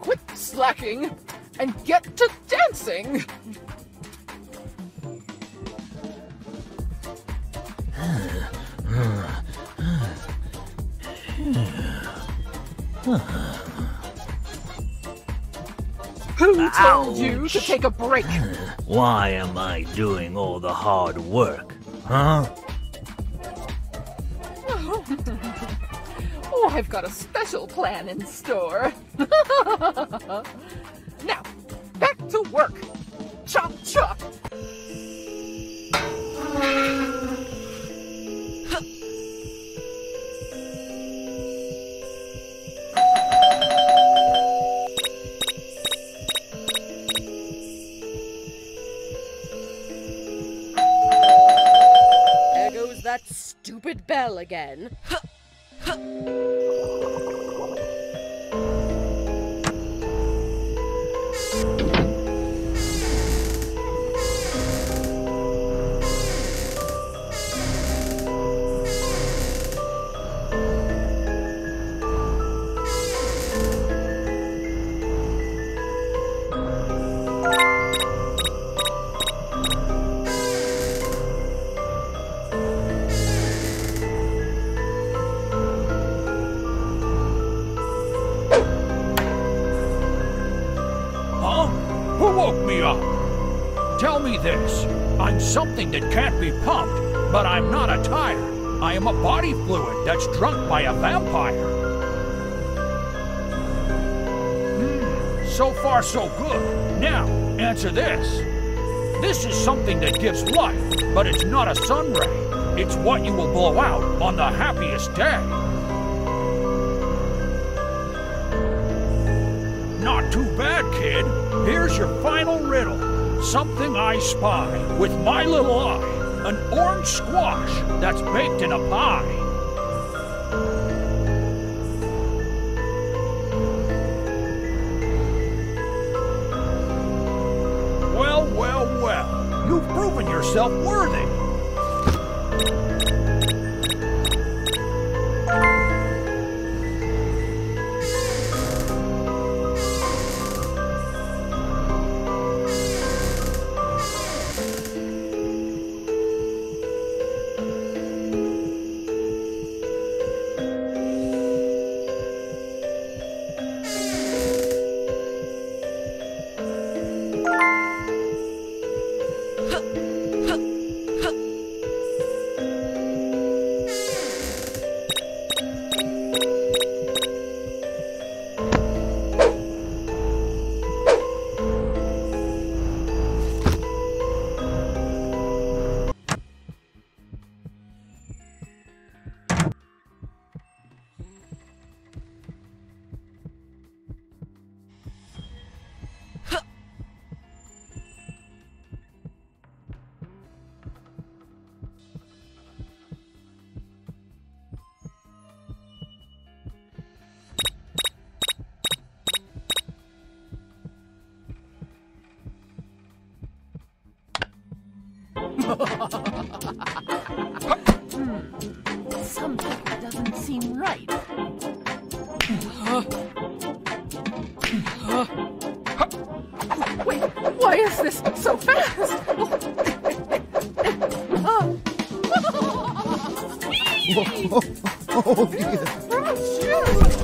Quit slacking and get to dancing! Who told you to take a break? Why am I doing all the hard work? Huh? Oh, I've got a special plan in store. now, back to work. Chop chop. There goes that stupid bell again. woke me up? Tell me this. I'm something that can't be pumped, but I'm not a tire. I am a body fluid that's drunk by a vampire. Hmm, so far so good. Now, answer this. This is something that gives life, but it's not a sun ray. It's what you will blow out on the happiest day. Here's your final riddle. Something I spy with my little eye. An orange squash that's baked in a pie. Well, well, well. You've proven yourself worthy. Something doesn't seem right. Wait, why is this so fast? Oh dear. Oh, shoot.